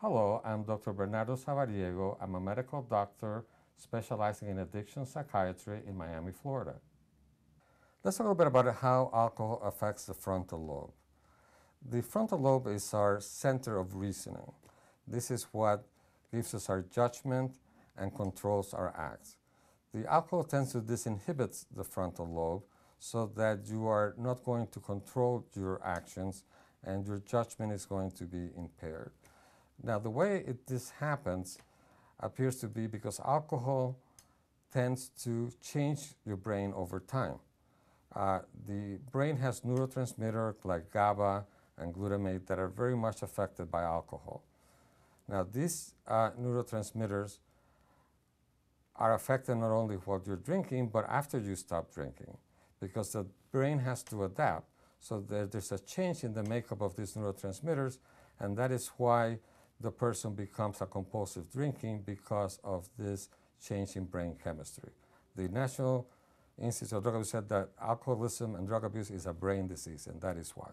Hello, I'm Dr. Bernardo Savariego. I'm a medical doctor specializing in addiction psychiatry in Miami, Florida. Let's talk a little bit about how alcohol affects the frontal lobe. The frontal lobe is our center of reasoning. This is what gives us our judgment and controls our acts. The alcohol tends to disinhibit the frontal lobe so that you are not going to control your actions and your judgment is going to be impaired. Now, the way it, this happens appears to be because alcohol tends to change your brain over time. Uh, the brain has neurotransmitters like GABA and glutamate that are very much affected by alcohol. Now, these uh, neurotransmitters are affected not only while you're drinking, but after you stop drinking, because the brain has to adapt. So there's a change in the makeup of these neurotransmitters, and that is why the person becomes a compulsive drinking because of this change in brain chemistry. The National Institute of Drug Abuse said that alcoholism and drug abuse is a brain disease, and that is why.